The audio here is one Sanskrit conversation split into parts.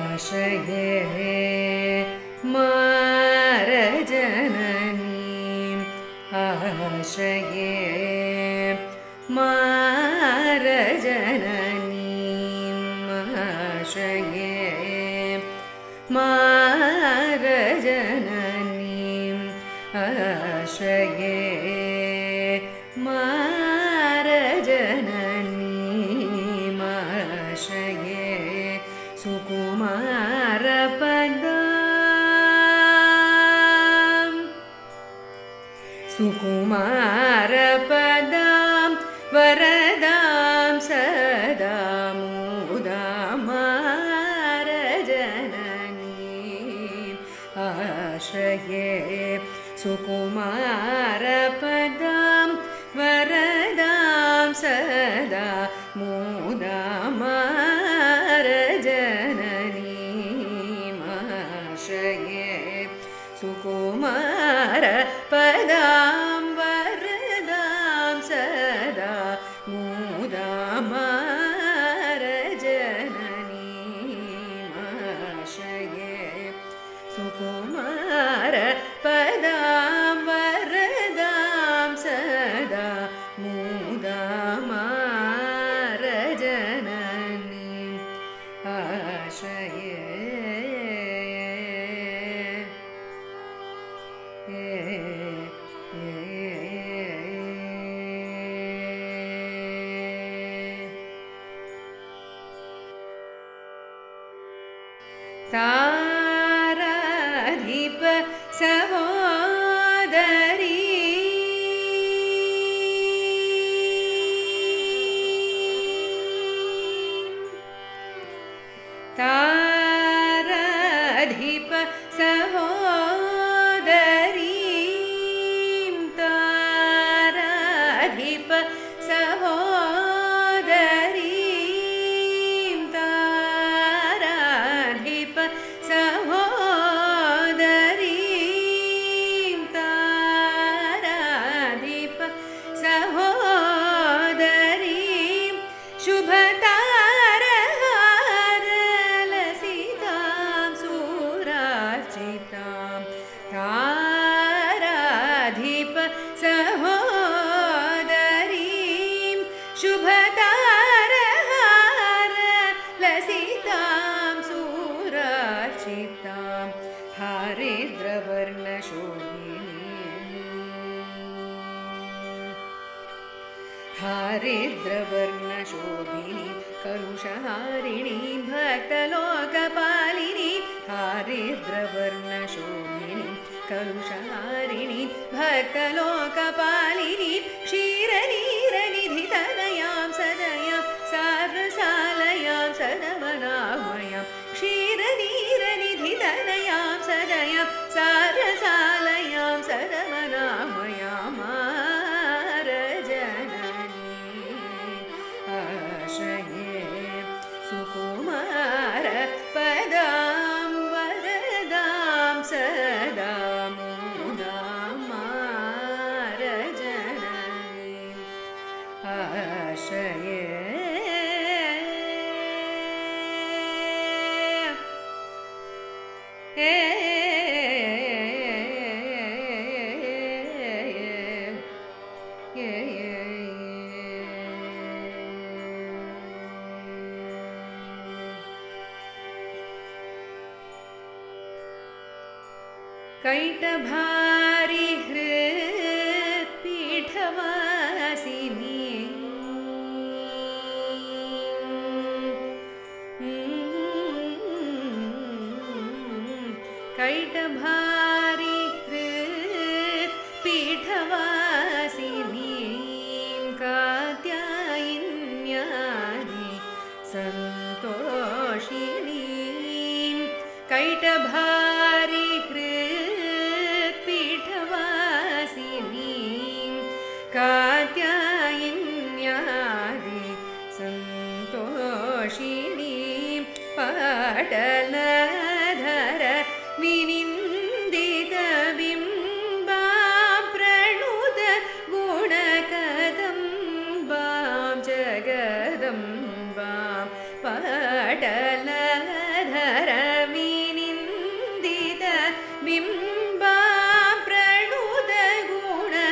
आशये मारजननीम् आशये मारजननीम् आशये मारजननीम् आशये सुकुमारपदा सुकुमारपदां वरदां सदा मुदामारजननीम् आश्रये सुकुमारपदां सुकुमार पदां वरदां सदा मुदामारजननीमाशये सुकुमार ताराधिप सहोदरी। ताराधिप सहोदरीं सुरार्चितां हरिद्रवर्णशोभिनी। हारिद्रवर्णशोभिनी कलुषहारिणी भक्तलोकपालिनी। हारिद्रवर्णशोभिनी कलुषहारिणी भक्तलोकपालिनी। क्षीरनीरनिधितनयां कैटभारि हृत्पीठवासिनी। कैटभारि हृत्पीठवासिनीं। कात्या सन्तोषिणीं। कैटभा विनिन्दितबिम्बां प्रणुत गुणकदम्बां जगदम्बां पाटलधर विनिन्दित बिम्बां प्रणुत गुणकदम्बां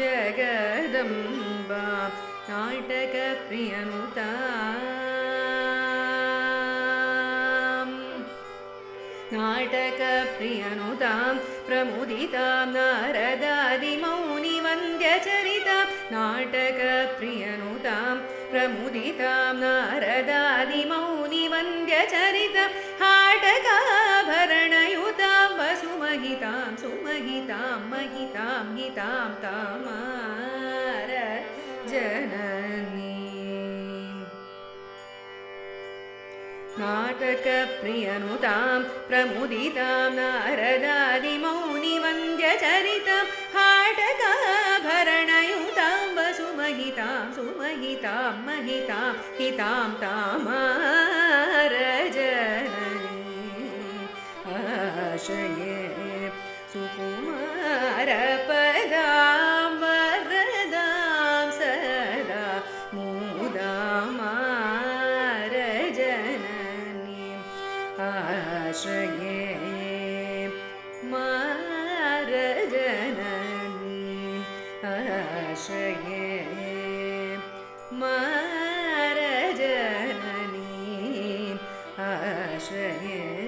जगदम्बां नाटकप्रियनुताम् नाटकप्रियनुतां प्रमुदितां नारदादिमौनिवन्द्यचरितां नाटकप्रियनुतां प्रमुदितां नारदादिमौनिवन्द्यचरितां हाटकाभरणयुतां वसुमहितां सुमहितां महितां हितां तामार नाटकप्रियनुतां प्रमुदितां नारदादिमौनिवन्द्यचरितां हाटकाभरणयुतां वसुमहितां सुमहितां महितां हितां तामारजननी आश्रये मारजननीम् आश्रये मारजननीम् आश्रये